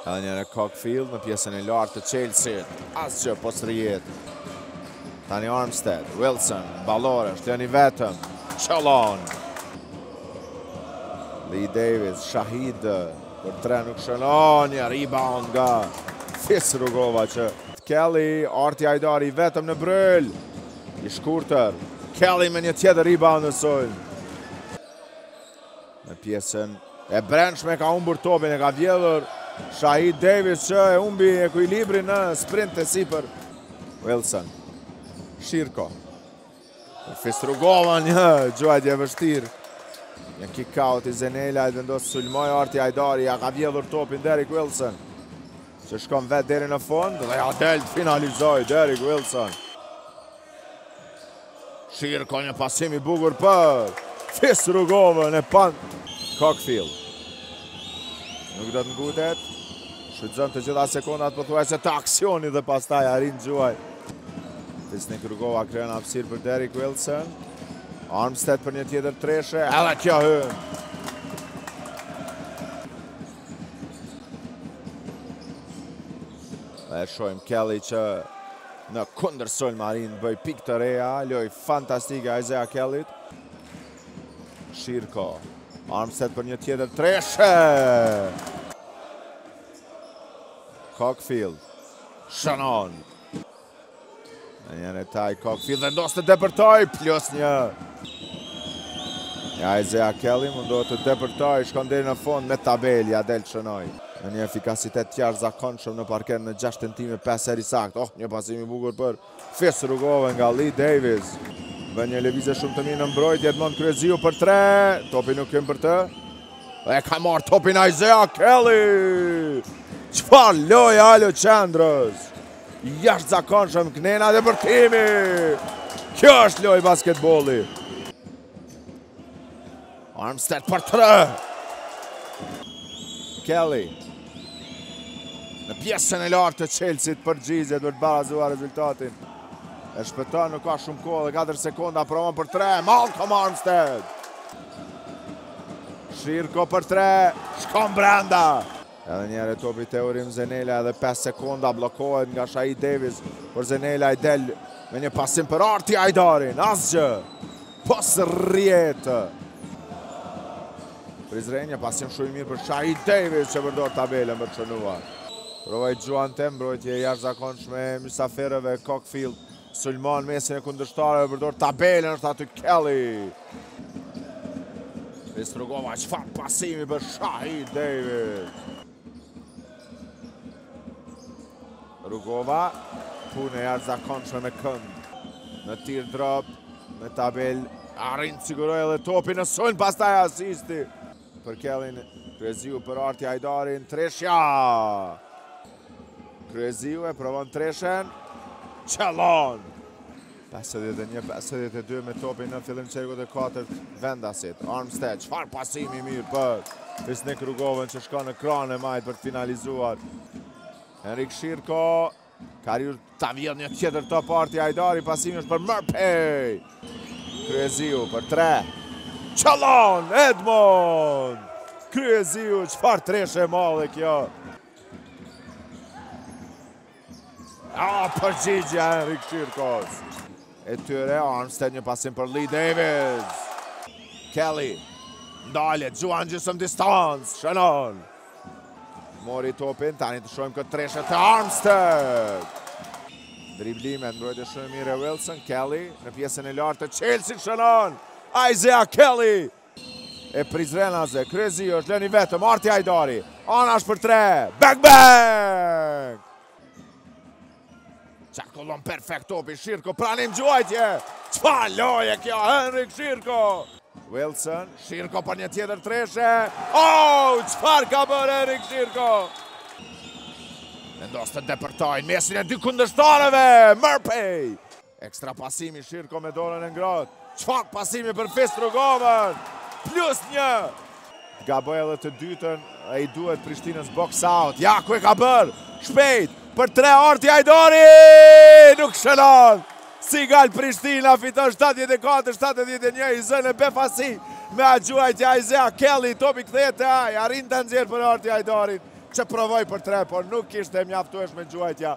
Edhe një herë Cockfield në pjesën e lartë të çelësit. Asgjë pos rrjetë. Tani Armstead, Wilson, Balore, është lënë i vetëm. Qëllon! Lee Davis, Shahid, për tre nuk shënon, një rebound nga Fis Rugova që Kelly, Arti Hajdari, vetëm në brryl, i shkurtër, Kelly me një tjetër rebound në sulm. Në pjesën e brendshme ka humbur topin e ka vjedhur Shahid Davis që e humbi ekuilibrin në sprint të sipër. Wilson. Shirko. Fis Rugova një gjuajtje e vështirë. Një kick out i Zenelajt, vendos të sulmojë Arti Hajdari, ia ka vjedhur topin Derek Wilson. Që shkon vetë deri në fond dhe ia del të finalizojë Derek Wilson. Shirko një pasim i bukur për Fis Rugovën e pan Cockfield. Nuk do të ngutet. Shfrytëzon të gjitha sekondat pothuajse të aksionit dhe pastaj arrin të gjuajë. Fisnik Rugova krijon hapësirë për Derek Wilson. Armstead për një tjetër treshe, edhe kjo hyn. Dhe e shohim Kelly që Në kundërsulm arrin të bëjë pikë të reja, lojë fantastike e Isaiah Kellyt. Shirko, Armstead për një tjetër treshe! Cockfield, shënon. Në njën e taj, Cockfield vendos të depërtojë, plus një. Ja Isaiah Kelly mundohet të depërtojë, shkon deri në fond me tabelë, ia del të shënojë. Me një efikasitet të jashtëzakonshëm në parket në 6 tentime 5 herë i saktë. Oh, një pasim i bukur për Fis Rugovën nga Lee Davis. Bën një lëvizje shumë të mirë në mbrojtje, Edmond Kryeziu për 3. Topi nuk hyn për të. Dhe e ka marrë topin Isaiah Kelly. Çfarë loje alo qendrës. Jashtëzakonshëm kënena depërtimi. Kjo është lojë basketbolli. Armstead për tre. Kelly. Në pjesën e lartë të çelësit përgjigjet për të barazuar rezultatin. E shpejton nuk ka shumë kohë dhe 4 sekonda provon për tre. Malcolm Armstead. Shirko për tre. Shkon brenda. Edhe një herë topi te Urim Zenelaj edhe 5 sekonda bllokohet nga Shahid Davis, por Zenelaj del me një pasim për Arti Hajdarin, asgjë pos rrjetë. Prizren një pasim shumë i mirë për Shahid Davis që përdor tabelën për të shënuar. Provoi të gjuante, mbrojtje e jashtëzakonshme e mysafirëve Cockfield. Sulmon mesin e kundërshtarëve, përdor tabelën, është aty Kelly. Fis Rugova, çfarë pasimi për Shaheed Davis. Rugova, punë e jashtëzakonshme me këmbë. Një teardrop, në tabelë, arrin të sigurojë edhe topin në sulm, pastaj asisti për Kellyn, Kryeziu për Arti Hajdarin, treshja! Kryeziu e provon treshen. Qëllon! 51-52 me topin në fillim çerekut të 4 vendasit. Armstead, çfarë pasimi i mirë për Fisnik Rugovën që shkon në krahun e majtë për të finalizuar. Henrik Shirko, ka arritur ta vjedhë një tjetër top Arti Hajdari, pasimi është për Murphy. Kryeziu për 3. Qëllon, Edmond Kryeziu, çfarë treshe e madhe kjo? A, përgjigjja e Henrik Shirkos. E tyre, Armstead një pasim për Lee Davis. Kelly, ndalet, gjuan gjysmë distancë, shënon. Mori topin, tani të shohim këtë treshe të Armstead. Driblime, mbrojtje shumë e mirë e Wilson, Kelly, në pjesën e lartë të çelësit, shënon. Isaiah Kelly, e Prizrenase. Kryeziu, është lënë i vetëm, Arti Hajdari. Anash për tre, bang bang! Qarkullon perfekt topi Shirko, pranim gjuajtje! Çfarë loje kjo, Henrik Shirko! Wilson, Shirko për një tjetër treshe. Oh, çfarë ka bërë Henrik Shirko? Vendos të depërtojë në mesin e dy kundërshtarëve, Murphy! Ekstra pasimi Shirko me dorën e ngrohtë. Çfarë pasimi për Fis Rugovën? Plus 1. Gaboi edhe të dytën, dhe i duhet Prishtinës box out. Ja ku e ka bërë. Shpejt për 3 Arti Hajdari! Nuk shënon. Sigal Prishtina fiton 74-71 i zënë në befasi nga gjuajtja Isaiah Kelly, topi kthehet te ai, arrin ta nxjerrë për Arti Hajdarin, që provoi për tre, por nuk ishte e mjaftueshme gjuajtja.